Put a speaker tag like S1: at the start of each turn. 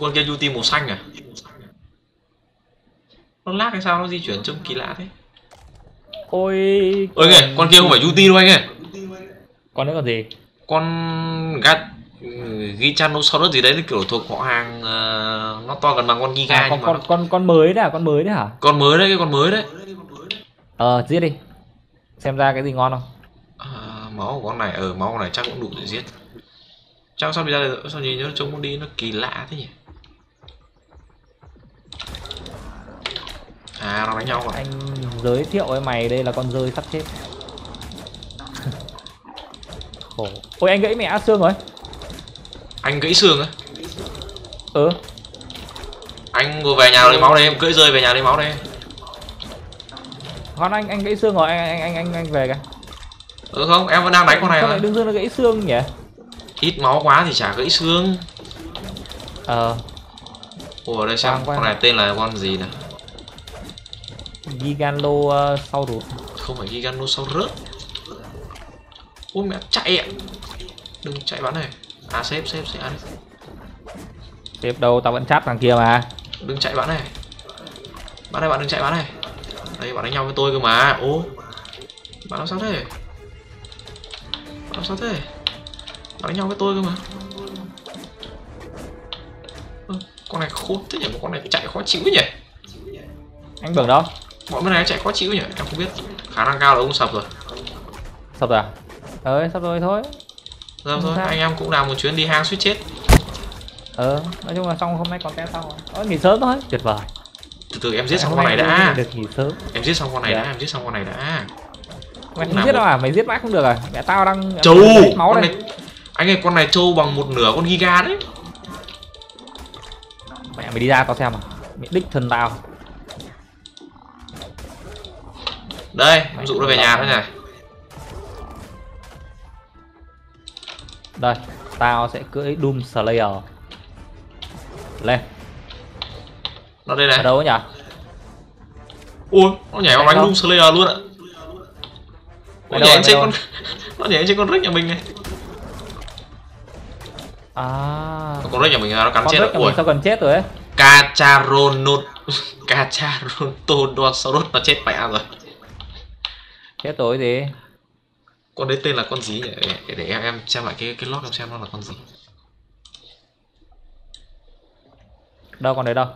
S1: con kia UT màu xanh à? Nó lag hay sao nó di chuyển trông kỳ lạ thế?
S2: Ôi
S1: ôi kìa con kia không phải UT đâu anh ơi.
S2: Con đấy còn gì?
S1: Con gat Giganosaurus gì đấy thì kiểu thuộc họ hàng ờ, nó to gần bằng con Giga
S2: à, con
S1: nhưng mà
S2: con con con mới đấy à? Con mới đấy hả?
S1: Con mới đấy cái con mới đấy.
S2: Ờ giết đi. Xem ra cái gì ngon không?
S1: À, máu của con này ở máu con này chắc cũng đủ để giết. Chắc sao bây giờ sao nhìn nó trông con đi nó kỳ lạ thế nhỉ à nó đánh nhau rồi.
S2: Anh giới thiệu với mày đây là con rơi sắp chết. Khổ. Ôi anh gãy mẹ xương rồi.
S1: Anh gãy xương á?
S2: Ừ.
S1: Anh vừa về nhà lấy máu đây em cưỡi rơi về nhà lấy máu đây.
S2: Con anh anh gãy xương rồi anh anh anh anh, anh về kìa.
S1: Ừ không em vẫn đang đánh con này
S2: sao
S1: mà.
S2: đương dương nó gãy xương nhỉ?
S1: Ít máu quá thì chả gãy xương.
S2: Ờ.
S1: Ủa đây xem
S2: quá.
S1: con này tên là con gì nè
S2: gigalo uh, sau rụt
S1: không phải Giganosaurus ôi mẹ chạy ạ. Đừng chạy bắn này. À xếp xếp xếp ăn.
S2: Tiếp đâu tao vẫn chat thằng kia mà.
S1: Đừng chạy bắn này. Bạn này bạn đừng chạy bắn này. Đây bạn đánh nhau với tôi cơ mà. Ô bạn làm sao thế? Bạn làm sao thế? Bạn đánh nhau với tôi cơ mà. Con này khốn thế nhỉ mà con này chạy khó chịu nhỉ?
S2: Anh bưởng đâu
S1: bọn bên này chạy khó chịu nhỉ? Em không biết. Khả năng cao là ông sập rồi.
S2: Sắp rồi à? Ơi sắp rồi thôi.
S1: Rồi thôi? anh em cũng làm một chuyến đi hang suýt chết.
S2: Ờ nói chung là xong hôm nay còn test xong rồi. Ờ, nghỉ sớm thôi. Tuyệt vời.
S1: Từ từ em giết xong
S2: Hôm
S1: con này đã.
S2: được nghỉ sớm.
S1: Em giết xong con này
S2: Dạ.
S1: đã em giết xong con này đã.
S2: Mày không giết đâu à? Mày giết mãi không được à? Mẹ tao đang
S1: trâu!
S2: máu
S1: con
S2: đây.
S1: này anh ơi con này trâu bằng một nửa con giga đấy.
S2: Mẹ mày đi ra tao xem à. Mẹ đích thân tao
S1: đây em dụ nó về nhà nữa này.
S2: Đây tao sẽ cưỡi Doom Slayer. Lên.
S1: Nó đây
S2: ở
S1: này
S2: đâu ấy nhỉ?
S1: Ui nó nhảy vào đánh? Doom Slayer luôn ạ. Nó nhảy trên con nó nhảy trên con rích nhà mình này.
S2: À.
S1: Con rích nhà mình là nó cắn
S2: con
S1: chết
S2: rách
S1: rồi
S2: sao cần chết rồi ấy?
S1: Cacharonot Cacharontodosaurus nó chết mẹ rồi
S2: chết rồi gì
S1: con đấy tên là con gì nhỉ? Để, để em em xem lại cái cái log em xem nó là con gì.
S2: Đâu còn đấy đâu